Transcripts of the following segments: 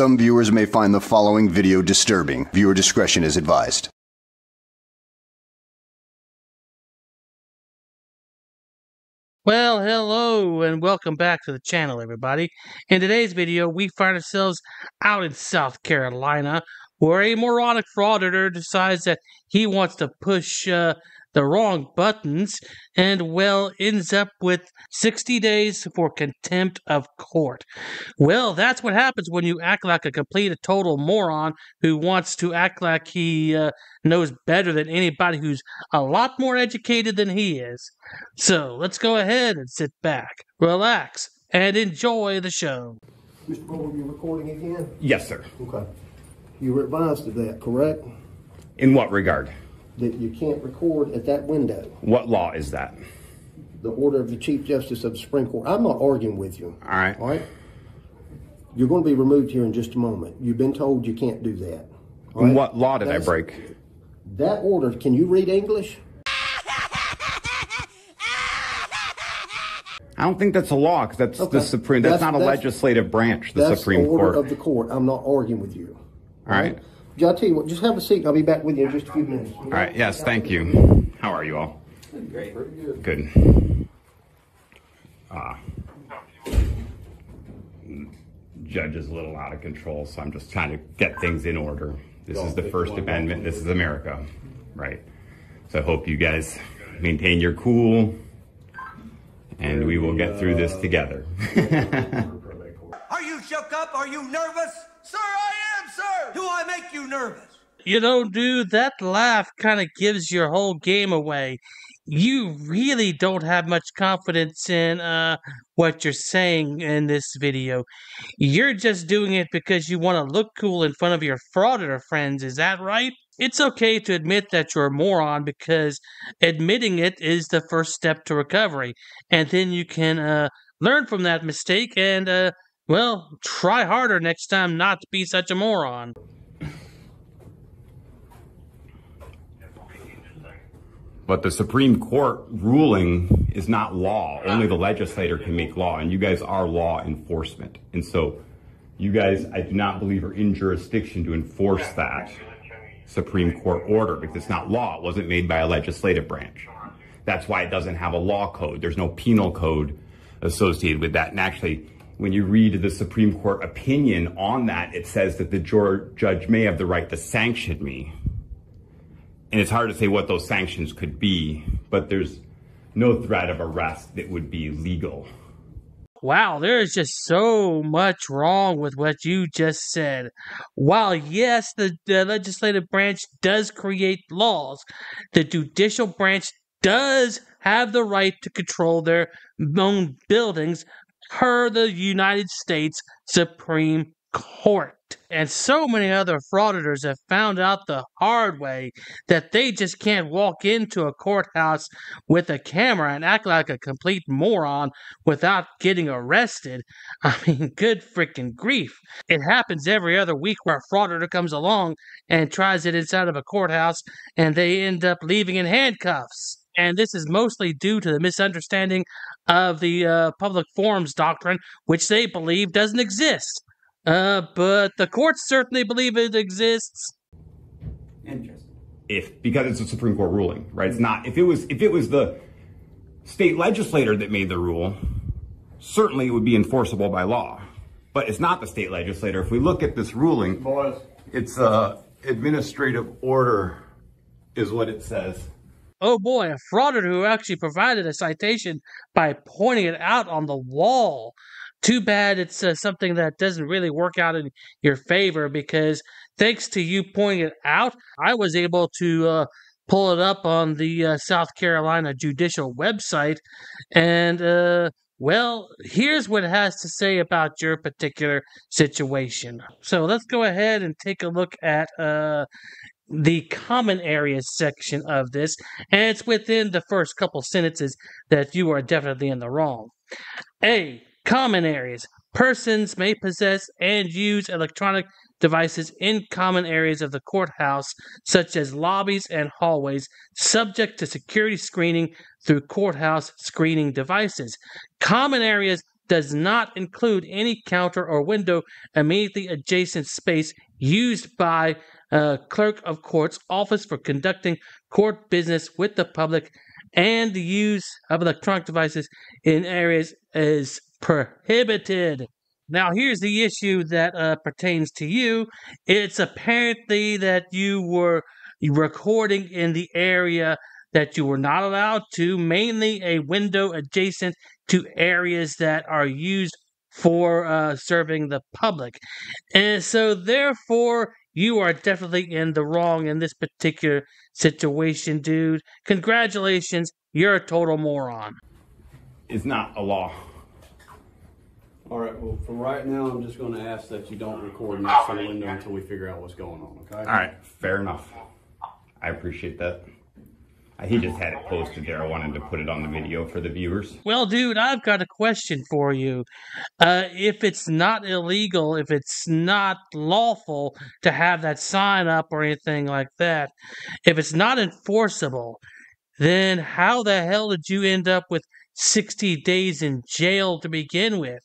Some viewers may find the following video disturbing. Viewer discretion is advised. Well, hello and welcome back to the channel, everybody. In today's video, we find ourselves out in South Carolina where a moronic frauditor decides that he wants to push uh, the wrong buttons and, well, ends up with 60 days for contempt of court. Well, that's what happens when you act like a complete, a total moron who wants to act like he uh, knows better than anybody who's a lot more educated than he is. So let's go ahead and sit back, relax, and enjoy the show. Mr. Bowen, you're recording again? Yes, sir. Okay. You were advised of that, correct? In what regard? That you can't record at that window. What law is that? The order of the Chief Justice of the Supreme Court. I'm not arguing with you. All right. All right? You're going to be removed here in just a moment. You've been told you can't do that. right? What law did That's- I break? That order, can you read English? I don't think that's a law because that's Okay. the Supreme. That's, That's- not a that's- legislative branch, the That's Supreme the order Court. of the court. I'm not arguing with you. All right. I'll tell you what, just have a seat and I'll be back with you in just a few minutes. All right. Yes. Thank you. How are you all? Great. Good. Uh, judge is a little out of control, so I'm just trying to get things in order. This is the First Amendment. This is America, right? So I hope you guys maintain your cool, and we will get through this together. Are you shook up? Are you nervous? Sir, I am, sir. Do I make you nervous? You know, dude, that laugh kind of gives your whole game away. You really don't have much confidence in uh, what you're saying in this video. You're just doing it because you want to look cool in front of your frauditor friends, is that right? It's okay to admit that you're a moron because admitting it is the first step to recovery. And then you can uh, learn from that mistake and, uh, well, try harder next time not to be such a moron. But the Supreme Court ruling is not law. Only the legislator can make law, and you guys are law enforcement. And so, you guys, I do not believe, are in jurisdiction to enforce that Supreme Court order because it's not law. It wasn't made by a legislative branch. That's why it doesn't have a law code. There's no penal code associated with that. And actually, when you read the Supreme Court opinion on that, it says that the judge may have the right to sanction me and it's hard to say what those sanctions could be, but there's no threat of arrest that would be legal. Wow, there is just so much wrong with what you just said. While, yes, the, the legislative branch does create laws, the judicial branch does have the right to control their own buildings per the United States Supreme Court. And so many other frauditors have found out the hard way that they just can't walk into a courthouse with a camera and act like a complete moron without getting arrested. I mean, good freaking grief. It happens every other week where a frauditor comes along and tries it inside of a courthouse and they end up leaving in handcuffs. And this is mostly due to the misunderstanding of the uh, public forums doctrine, which they believe doesn't exist. Uh, but the courts certainly believe it exists. If because it's a Supreme Court ruling, right? It's not if it was if it was the state legislator that made the rule, certainly it would be enforceable by law. But it's not the state legislator. If we look at this ruling, it's a administrative order is what it says. Oh boy, a frauditor who actually provided a citation by pointing it out on the wall. Too bad it's uh, something that doesn't really work out in your favor because thanks to you pointing it out, I was able to uh, pull it up on the uh, South Carolina judicial website. And, uh, well, here's what it has to say about your particular situation. So let's go ahead and take a look at uh, the common areas section of this, and it's within the first couple sentences that you are definitely in the wrong. A. Common areas. Persons may possess and use electronic devices in common areas of the courthouse, such as lobbies and hallways, subject to security screening through courthouse screening devices. Common areas does not include any counter or window immediately adjacent space used by a clerk of court's office for conducting court business with the public and the use of electronic devices in areas is prohibited. Now, here's the issue that uh, pertains to you. It's apparently that you were recording in the area that you were not allowed to, mainly a window adjacent to areas that are used for uh, serving the public. And so, therefore, you are definitely in the wrong in this particular situation, dude. Congratulations, you're a total moron. It's not a law. All right, well, for right now, I'm just gonna ask that you don't record next to the window until we figure out what's going on, okay? All right, fair enough. I appreciate that. Uh, He just had it posted there. I wanted to put it on the video for the viewers. Well, dude, I've got a question for you. Uh, if it's not illegal, if it's not lawful to have that sign up or anything like that, if it's not enforceable, then how the hell did you end up with 60 days in jail to begin with?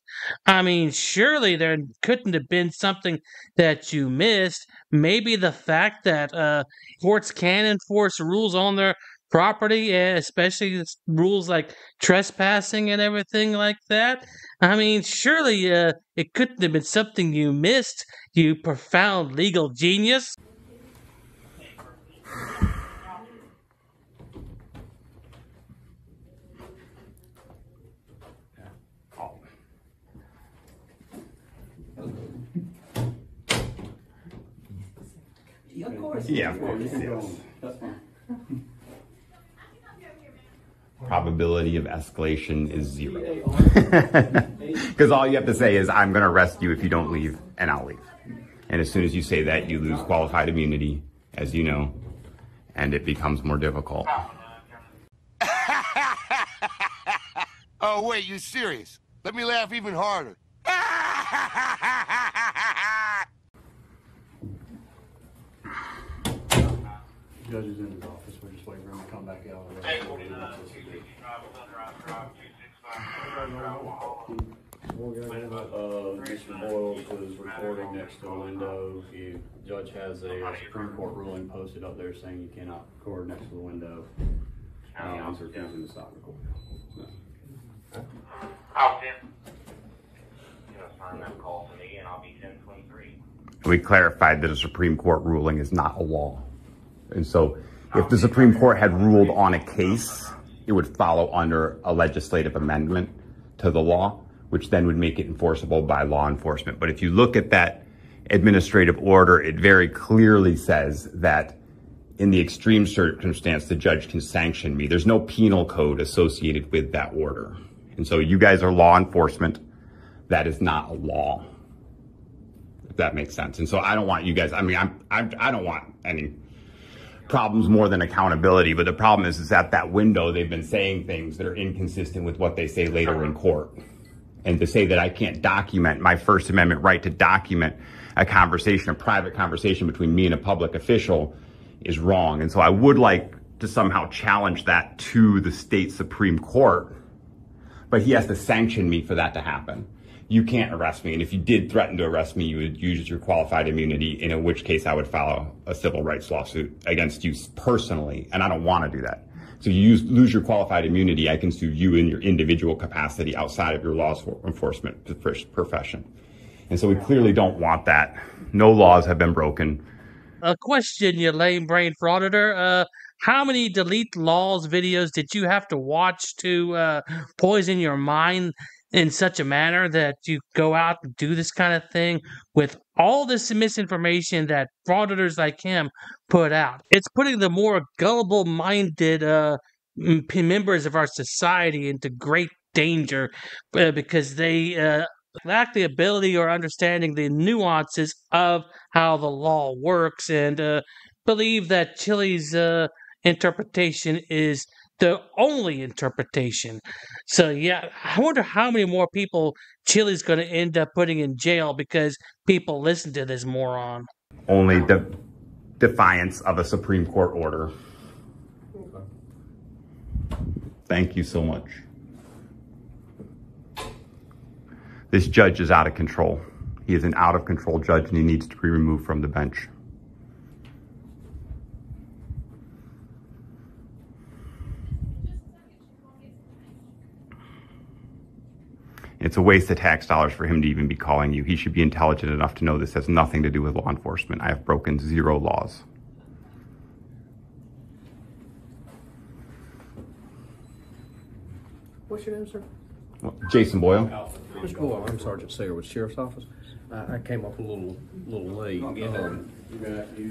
I mean, surely there couldn't have been something that you missed. Maybe the fact that uh, courts can enforce rules on their property, especially rules like trespassing and everything like that. I mean, surely uh, it couldn't have been something you missed, you profound legal genius. Yeah, of course, You yes. can go. That's fine. Probability of escalation is zero. Because all you have to say is, I'm going to arrest you if you don't leave, and I'll leave. And as soon as you say that, you lose qualified immunity, as you know, and it becomes more difficult. Oh, wait, you serious? Let me laugh even harder. Judge is in his office, we're just waiting for him to come back out. of the- Mr. Boyles was recording next to the window. The judge has a Supreme Court ruling posted up there saying you cannot record next to the window. Um, he's refusing to stop recording. So, I'll. You know, sign that call to me and I'll be ten twenty-three. We clarified that a Supreme Court ruling is not a law. And so if the Supreme Court had ruled on a case, it would follow under a legislative amendment to the law, which then would make it enforceable by law enforcement. But if you look at that administrative order, it very clearly says that in the extreme circumstance, the judge can sanction me. There's no penal code associated with that order. And so you guys are law enforcement. That is not a law if that makes sense. And so I don't want you guys. I mean, I'm, I'm I don't want any problems more than accountability. But the problem is, is at that window they've been saying things that are inconsistent with what they say later in court. And to say that I can't document my First Amendment right to document a conversation, a private conversation between me and a public official, is wrong. And so I would like to somehow challenge that to the state Supreme Court but he has to sanction me for that to happen. You can't arrest me, and if you did threaten to arrest me, you would use your qualified immunity, in which case I would file a civil rights lawsuit against you personally, and I don't want to do that. So you use, lose your qualified immunity, I can sue you in your individual capacity outside of your law enforcement profession. And so we clearly don't want that. No laws have been broken. A question, you lame brain frauditor. Uh, how many delete laws videos did you have to watch to uh, poison your mind in such a manner that you go out and do this kind of thing with all this misinformation that frauditors like him put out? It's putting the more gullible minded uh, members of our society into great danger uh, because they uh, lack the ability or understanding the nuances of how the law works and uh, believe that Chili's uh, interpretation is the only interpretation. So yeah, I wonder how many more people Chili's going to end up putting in jail because people listen to this moron. Only the defiance of a Supreme Court order. Thank you so much. This judge is out of control. He is an out of control judge and he needs to be removed from the bench. It's a waste of tax dollars for him to even be calling you. He should be intelligent enough to know this has nothing to do with law enforcement. I have broken zero laws. What's your name, sir? Jason Boyle. Mr. Boyle, I'm Sergeant Sayer with Sheriff's Office. I, I came up a little, little late. Um,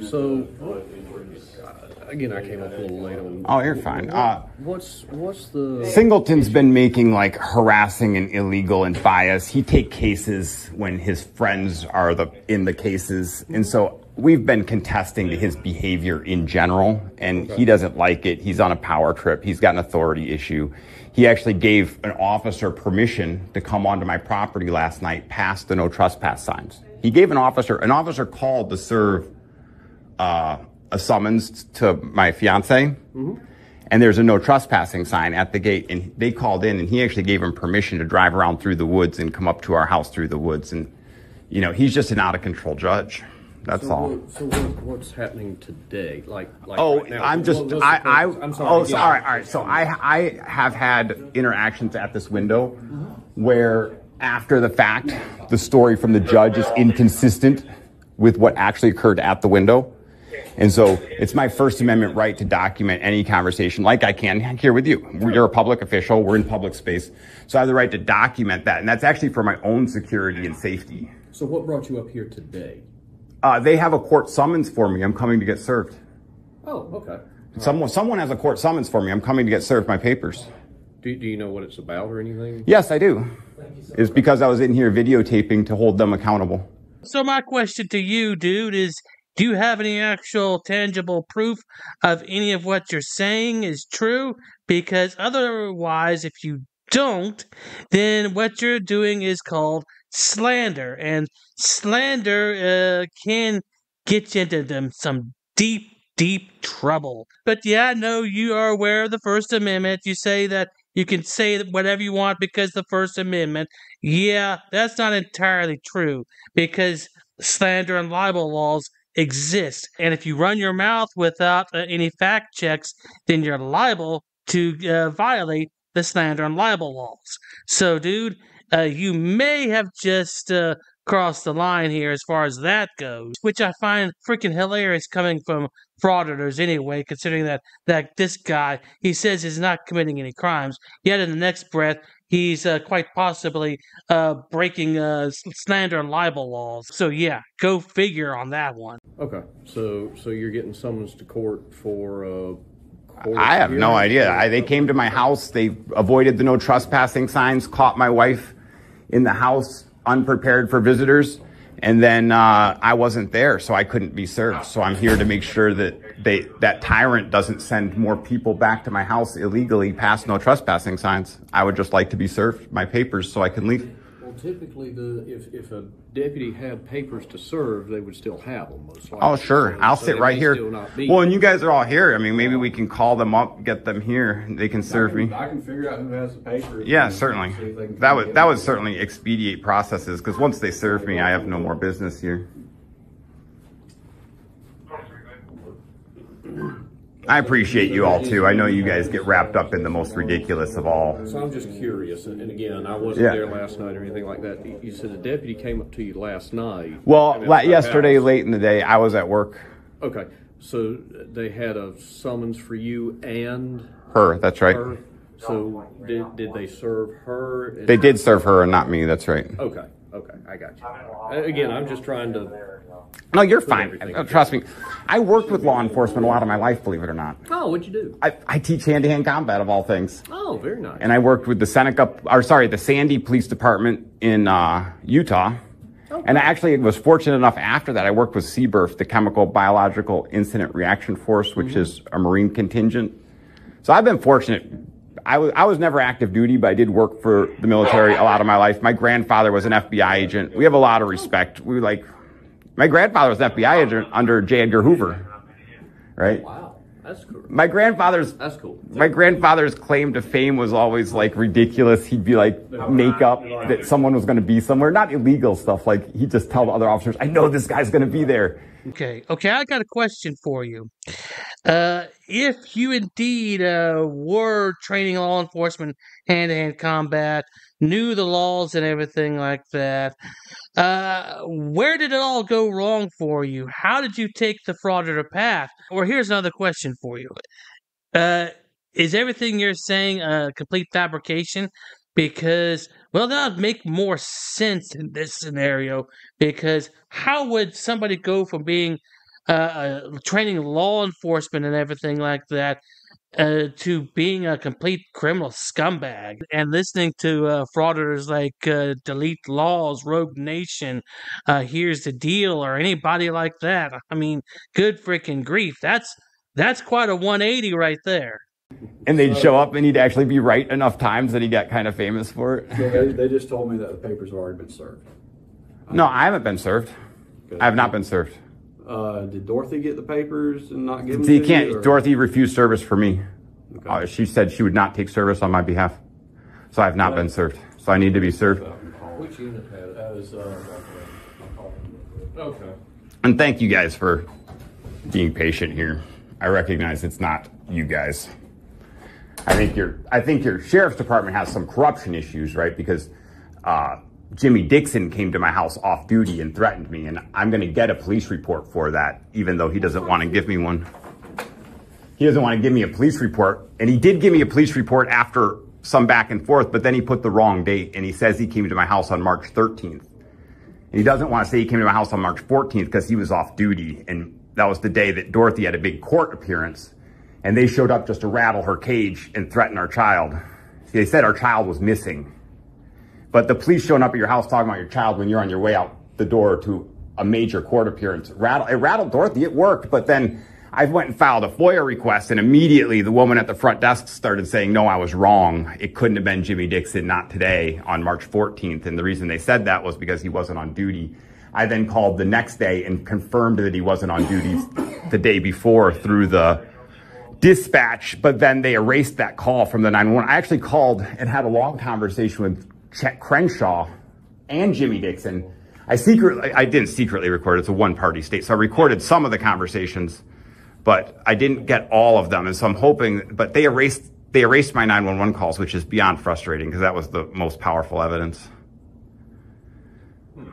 so, uh, again, I came up a little late on. Oh, you're fine. Uh, What's, what's the? Singleton's been making like harassing and illegal and bias. He take cases when his friends are the in the cases, and so we've been contesting his behavior in general, and he doesn't like it. He's on a power trip. He's got an authority issue. He actually gave an officer permission to come onto my property last night past the no trespass signs. He gave an officer, an officer called to serve uh, a summons to my fiance. And there's a no trespassing sign at the gate. And they called in and he actually gave him permission to drive around through the woods and come up to our house through the woods. And, you know, he's just an out of control judge. That's So all. what- So what, what's happening today? Like, like Oh, right? I'm just, I, I I'm sorry. oh, again. so, all right, all right. So I, I have had interactions at this window where after the fact, the story from the judge is inconsistent with what actually occurred at the window. And so it's my First Amendment right to document any conversation like I can here with you. You're a public official. We're in public space. So I have the right to document that. And that's actually for my own security and safety. So what brought you up here today? Uh, they have a court summons for me. I'm coming to get served. Oh, okay. Someone, someone has a court summons for me. I'm coming to get served my papers. Do, do you know what it's about or anything? Yes, I do. It's because I was in here videotaping to hold them accountable. So my question to you, dude, is do you have any actual tangible proof of any of what you're saying is true? Because otherwise, if you don't, then what you're doing is called slander, and slander uh, can get you into them some deep, deep trouble. But yeah, know you are aware of the First Amendment. You say that you can say whatever you want because the First Amendment. Yeah, that's not entirely true because slander and libel laws exist. And if you run your mouth without uh, any fact checks, then you're liable to uh, violate the slander and libel laws. So, dude, uh, you may have just uh, crossed the line here as far as that goes, which I find freaking hilarious coming from frauditors anyway, considering that, that this guy, he says he's not committing any crimes, yet in the next breath, he's uh, quite possibly uh, breaking uh, slander and libel laws. So, yeah, go figure on that one. Okay, so, so you're getting summons to court for, uh, I have no idea. I, they came to my house. They avoided the no trespassing signs, caught my wife in the house unprepared for visitors. And then uh, I wasn't there, so I couldn't be served. So I'm here to make sure that they that tyrant doesn't send more people back to my house illegally past no trespassing signs. I would just like to be served my papers so I can leave. Typically, the, if, if a deputy had papers to serve, they would still have them, most likely. Oh, sure. So- I'll so sit right here. still not be. Well, and you guys are all here. I mean, maybe we can call them up, get them here. They can serve me. I can figure out who has the papers. Yeah, certainly. see if they can That would that would certainly expedite processes because once they serve me, I have no more business here. I appreciate you all too. I know you guys get wrapped up in the most ridiculous of all. So I'm just curious, and again, I wasn't Yeah. there last night or anything like that. You- You said a deputy came up to you last night. Well, la- yesterday house. late in the day, I was at work. Okay, so they had a summons for you and Her, that's right. her. So did did they serve her? They did serve her and not me. That's right. Okay, okay, I got you. Uh, Again, I'm just trying to. No, you're fine. everything Uh, Trust me. I worked with law enforcement a lot of my life, believe it or not. Oh, what'd you do? I, I teach hand-to-hand combat of all things. Oh, very nice. and I worked with the Seneca, or sorry, the Sandy Police Department in uh, Utah. And I actually was fortunate enough after that, I worked with CBIRF, the Chemical Biological Incident Reaction Force, which is a Marine contingent. So I've been fortunate. I was, I was never active duty, but I did work for the military a lot of my life. My grandfather was an FBI agent. We have a lot of respect. We like, my grandfather was an FBI agent under J. Edgar Hoover, right? Wow. That's cool. My grandfather's That's cool. my grandfather's claim to fame was always like ridiculous. He'd be like make up that someone was going to be somewhere, not illegal stuff. Like he'd just tell the other officers, "I know this guy's going to be there." Okay, okay, I got a question for you. Uh, if you indeed uh, were training law enforcement hand to hand combat, knew the laws and everything like that, uh, where did it all go wrong for you? How did you take the fraudulent path? Or here's another question for you. Uh, is everything you're saying a complete fabrication? Because, well, that would make more sense in this scenario. Because how would somebody go from being uh, uh, training law enforcement and everything like that uh, to being a complete criminal scumbag and listening to uh, like uh, Delete Laws, Rogue Nation, uh, Here's the Deal, or anybody like that. I mean, good freaking grief. That's that's quite a 180 right there. And they'd show up, and he'd actually be right enough times that he got kind of famous for it. So they, they just told me that the papers have already been served. No, I haven't been served. I have not been served. Uh, did Dorothy get the papers and not give them So you can't. or- Dorothy refused service for me. Okay. Uh, she said she would not take service on my behalf. So I have not been served. So I need to be served. Which unit had it? That was, uh, Okay. And thank you guys for being patient here. I recognize it's not you guys. I think your I think your sheriff's department has some corruption issues, right? Because uh, Jimmy Dixon came to my house off duty and threatened me, and I'm going to get a police report for that, even though he doesn't want to give me one. He doesn't want to give me a police report, and he did give me a police report after some back and forth, but then he put the wrong date, and he says he came to my house on March 13th. And he doesn't want to say he came to my house on March 14th because he was off duty. And that was the day that Dorothy had a big court appearance. And they showed up just to rattle her cage and threaten our child. They said our child was missing. But the police showing up at your house talking about your child when you're on your way out the door to a major court appearance rattle it rattled Dorothy. It worked, but then I went and filed a FOIA request, and immediately the woman at the front desk started saying, "No, I was wrong. It couldn't have been Jimmy Dixon, not today, on March 14th." And the reason they said that was because he wasn't on duty. I then called the next day and confirmed that he wasn't on duty the day before through the dispatch, but then they erased that call from the 911. I actually called and had a long conversation with Chet Crenshaw and Jimmy Dixon. I secretly, I didn't secretly record. It's a one-party state, so I recorded some of the conversations, but I didn't get all of them. And so I'm hoping, but they erased, they erased my 911 calls, which is beyond frustrating because that was the most powerful evidence. Hmm.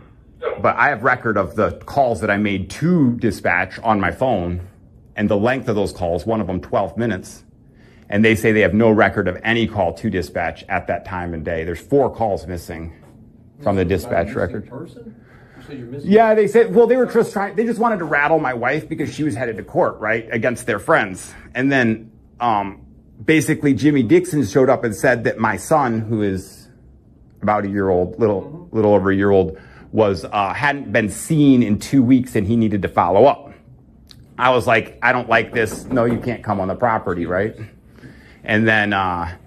But I have record of the calls that I made to dispatch on my phone and the length of those calls, one of them 12 minutes. And they say they have no record of any call to dispatch at that time and day. There's four calls missing from the dispatch record. Person? You said you're missing. Yeah, they said, well, they were just trying, they just wanted to rattle my wife because she was headed to court, right, against their friends. And then, um, basically Jimmy Dixon showed up and said that my son, who is about a year old, little, little over a year old, was, uh, hadn't been seen in two weeks and he needed to follow up. I was like, I don't like this. No, you can't come on the property, right? And then, uh,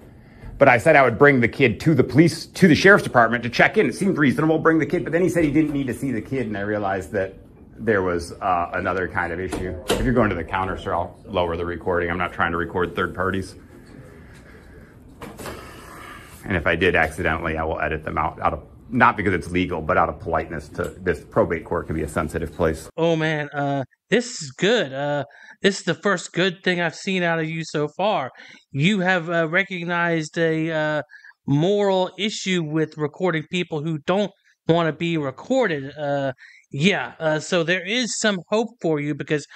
but I said I would bring the kid to the police, to the sheriff's department to check in. It seemed reasonable, bring the kid. But then he said he didn't need to see the kid, and I realized that there was uh, another kind of issue. If you're going to the counter, sir, I'll lower the recording. I'm not trying to record third parties. And if I did accidentally, I will edit them out, out of not because it's legal, but out of politeness to this probate court can be a sensitive place. Oh man, uh, this is good. Uh, this is the first good thing I've seen out of you so far. You have uh, recognized a uh, moral issue with recording people who don't want to be recorded. Uh, yeah, uh, so there is some hope for you because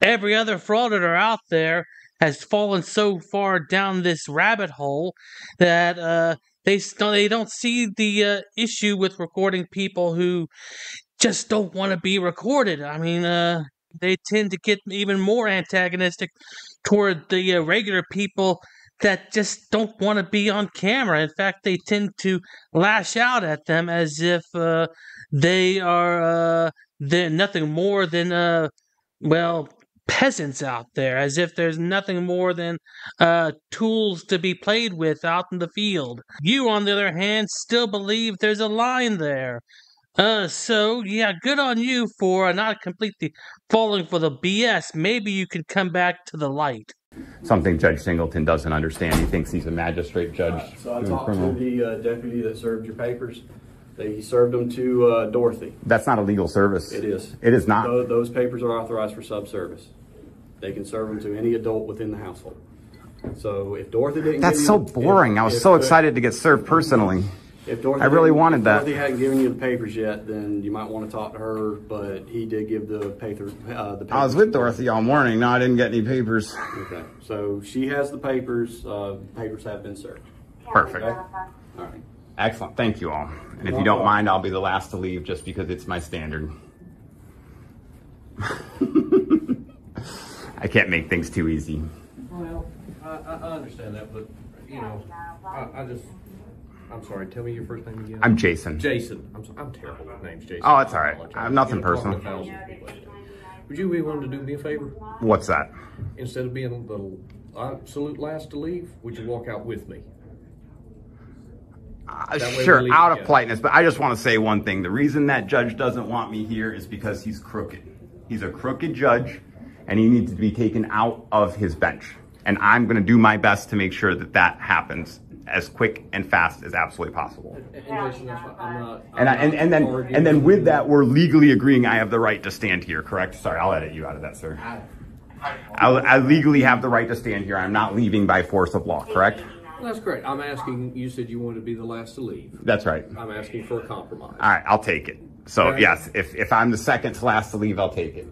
every other frauditor out there has fallen so far down this rabbit hole that uh, they st- they don't see the uh, issue with recording people who just don't want to be recorded. I mean, uh, they tend to get even more antagonistic toward the uh, regular people that just don't want to be on camera. In fact, they tend to lash out at them as if uh, they are uh, they're nothing more than uh, well peasants out there, as if there's nothing more than uh, tools to be played with out in the field. You, on the other hand, still believe there's a line there. Uh, so yeah, good on you for not completely falling for the BS. Maybe you can come back to the light. Something Judge Singleton doesn't understand. He thinks he's a magistrate judge. So I doing talked to the uh, deputy that served your papers. They served them to uh, Dorothy. That's not a legal service. It is. It is not. Tho- Those papers are authorized for subservice. They can serve them to any adult within the household. So if Dorothy didn't. That's give so you- if- boring. I was if, so excited to get served personally. If Dorothy I really didn't- wanted if that. Dorothy hadn't given you the papers yet, then you might want to talk to her. But he did give the paper. Uh, the papers I was with Dorothy all morning. No, I didn't get any papers. Okay, so she has the papers. Uh, papers have been served. Perfect. Okay. All right. Excellent. Thank you all. And if No you don't mind, I'll be the last to leave just because it's my standard. I can't make things too easy. Well, I, I I understand that, but, you know, I, I just, I'm sorry, tell me your first name again. I'm Jason. Jason. I'm, so- I'm terrible with names, Jason. Oh, it's all right. I apologize. I'm nothing You know, talking to personal. thousands of people. Would you be willing to do me a favor? What's that? Instead of being the absolute last to leave, would you walk out with me? Uh, sure, we leave out of together. politeness, but I just want to say one thing. The reason that judge doesn't want me here is because he's crooked. He's a crooked judge, and he needs to be taken out of his bench. And I'm going to do my best to make sure that that happens as quick and fast as absolutely possible. And Jason, that's what, I'm. And, and, then and then with that, we're legally agreeing I have the right to stand here. Correct? Sorry, I'll edit you out of that, sir. I, I legally have the right to stand here. I'm not leaving by force of law. Correct? That's great. I'm asking, you said you wanted to be the last to leave. That's right. I'm asking for a compromise. All right, I'll take it. So yes, if if I'm the second to last to leave, I'll take it.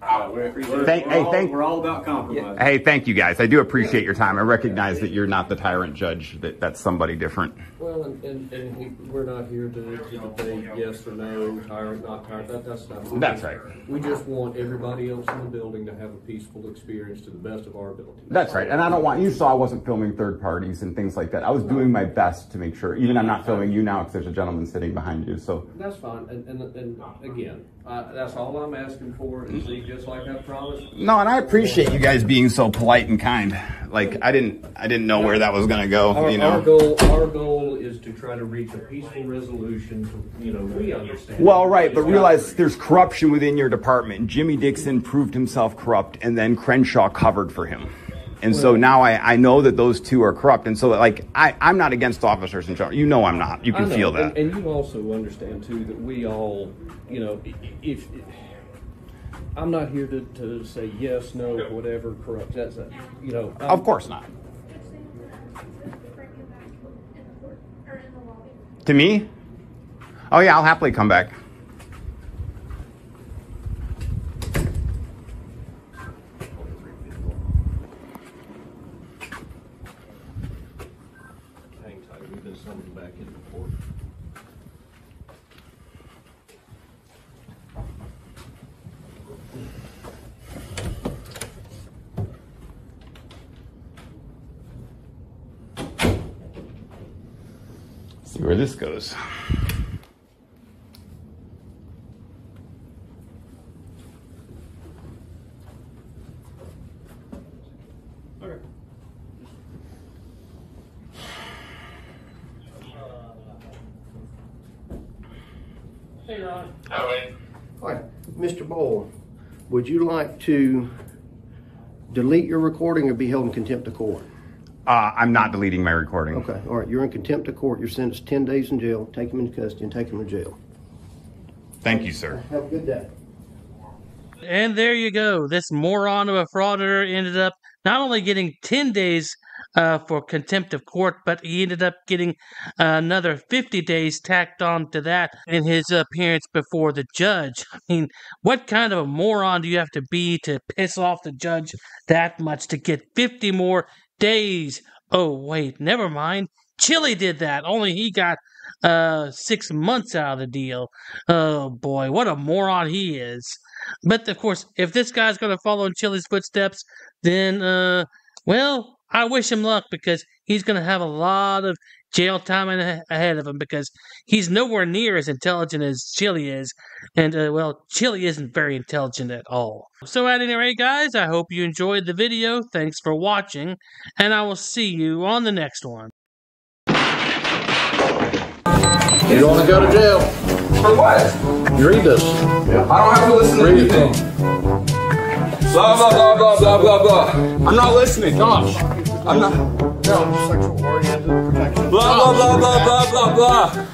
We're, we're, Thank- we're hey, all, thank- we're all about compromise. Hey, thank you guys. I do appreciate your time. I recognize that you're not the tyrant judge. That that's somebody different. Well, and, and, and we're not here to, to debate yes or no, tyrant, not tyrant, that, that's not. That's right. We just want everybody else in the building to have a peaceful experience to the best of our ability. That's right. And I don't want you saw I wasn't filming third parties and things like that. I was doing my best to make sure. Even I'm not filming you now because there's a gentleman sitting behind you. So That's fine, and, and, and again, uh, that's all I'm asking for, is see, just like I promised. no, and I appreciate you guys being so polite and kind. Like I didn't I didn't know where that was gonna go. Our, You our goal, our goal is to try to reach a peaceful resolution, to, you know, we understand. Well, right, but realize there's corruption within your department. Jimmy Dixon proved himself corrupt, and then Crenshaw covered for him. And so now I, I know that those two are corrupt. And so, like, I, I'm not against officers in general. You know I'm not. You can feel that. And, and you also understand too that we all, you know, if, if I'm not here to, to say yes, no, whatever, corrupt. That's a, you know. I'm- of course not. To me? Oh, yeah, I'll happily come back. Hang tight. We've been summoned back into court. See where this goes. Okay. Hey, Ron. Hi, Mr. Boyle, would you like to delete your recording or be held in contempt of court? Uh, I'm not deleting my recording. Okay, all right, you're in contempt of court, you're sentenced ten days in jail, take him into custody and take him to jail. Thank you, sir. Have a good day. And there you go. This moron of a frauder ended up not only getting 10 days uh, for contempt of court, but he ended up getting another 50 days tacked on to that in his appearance before the judge. I mean, what kind of a moron do you have to be to piss off the judge that much to get 50 more days? Oh, wait, never mind. Chili did that, only he got uh six months out of the deal. Oh boy, what a moron he is. But of course, if this guy's gonna follow in Chili's footsteps, then uh well, I wish him luck because he's gonna have a lot of jail time ahead of him because he's nowhere near as intelligent as Chili is, and uh, well, Chili isn't very intelligent at all. So at any rate, guys, I hope you enjoyed the video. Thanks for watching, and I will see you on the next one. You don't want to go to jail. For what? Read this. I don't have to listen to anything. Blah blah blah blah blah blah blah. I'm not listening, Josh. I'm not. No, sexual oriented protection. Blah blah blah blah blah blah blah.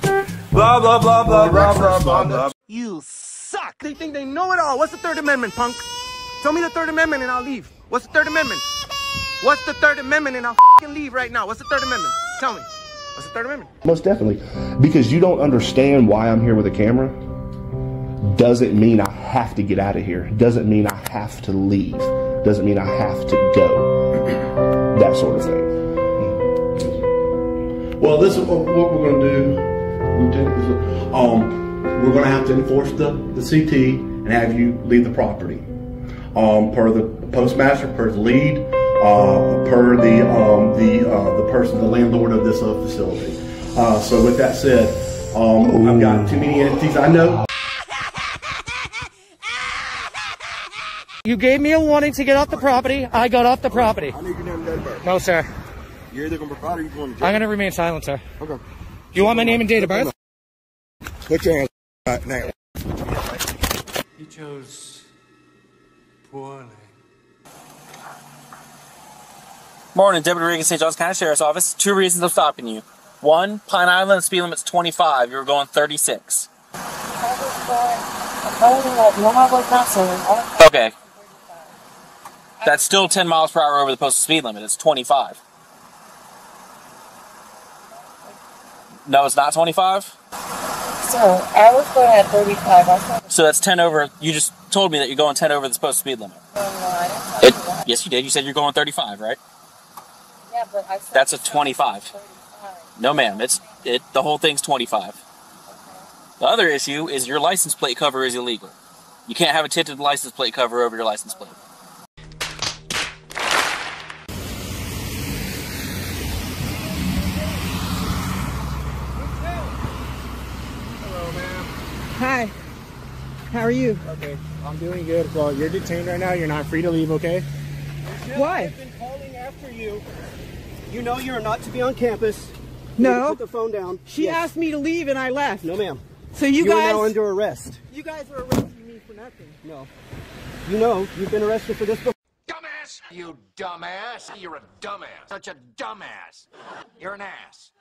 Blah blah blah blah blah blah blah blah. You suck. They think they know it all. What's the Third Amendment, punk? Tell me the Third Amendment and I'll leave. What's the Third Amendment? What's the Third Amendment and I'll fing leave right now? What's the Third Amendment? Tell me. What's the Third Amendment? Most definitely. Because you don't understand why I'm here with a camera doesn't mean I have to get out of here. Doesn't mean I have to leave. Doesn't mean I have to go. Sort of thing. Well, this is what what we're going to do, Um, we're going to have to enforce the, the CT and have you leave the property. Um, per the postmaster, per the lead, uh, per the um, the uh, the person, the landlord of this uh, facility. Uh, so with that said, um, I've got too many entities I know. You gave me a warning to get off the property. I got off the property. I need your name and date of birth. No, sir. You're either going to provide or you're going to jail. I'm going to remain silent, sir. Okay. You want my name and date of birth? Put your hands right now. You chose poorly. Morning, Deputy Regan, St. John's County Sheriff's Office. Two reasons I'm stopping you. One, Pine Island speed limit's 25. You were going 36. Okay. That's still 10 miles per hour over the posted speed limit. It's 25. No, it's not 25? So I was going at 35. I So that's 10 over. You just told me that you're going 10 over the posted speed limit. Oh, I didn't It, yes, you did. You said you're going 35, right? Yeah, but I said That's a 25. No, ma'am. It's it. The whole thing's 25. The other issue is your license plate cover is illegal. You can't have a tinted license plate cover over your license plate. Hi. How are you? Okay, I'm doing good. Well, you're detained right now. You're not free to leave, okay? Why? I've been calling after you. You know you're not to be on campus. No. need Put the phone down. She Yes. asked me to leave and I left. No, ma'am. So you, You are now under arrest. You guys are arresting me for nothing. No. You know you've been arrested for this before. Dumbass! You dumbass! You're a dumbass! Such a dumbass! You're an ass!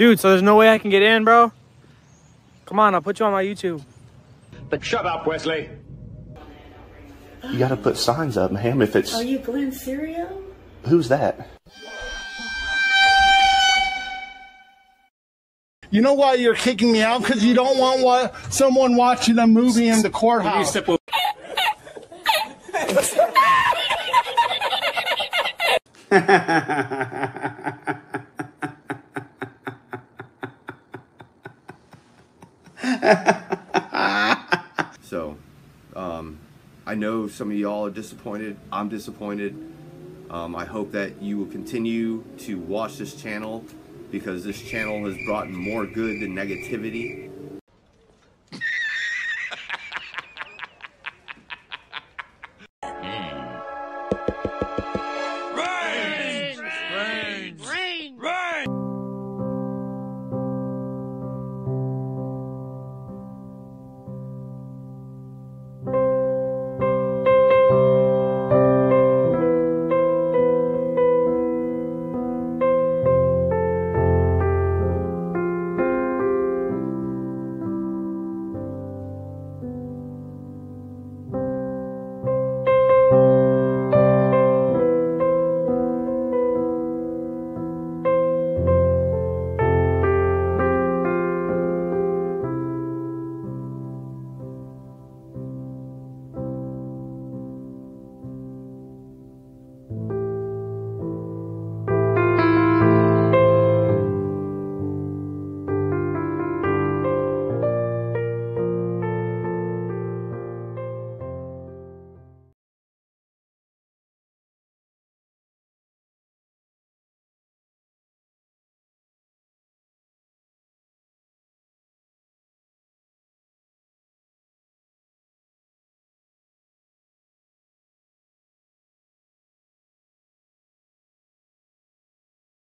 Dude, so there's no way I can get in, bro? Come on, I'll put you on my YouTube. But shut up, Wesley. You got to put signs up, ma'am. If it's Are you Glenn Serio? who's that? You know why you're kicking me out? Because you don't want what, someone watching a movie in the courthouse. So, um, I know some of y'all are disappointed. I'm disappointed. Um, I hope that you will continue to watch this channel because this channel has brought more good than negativity.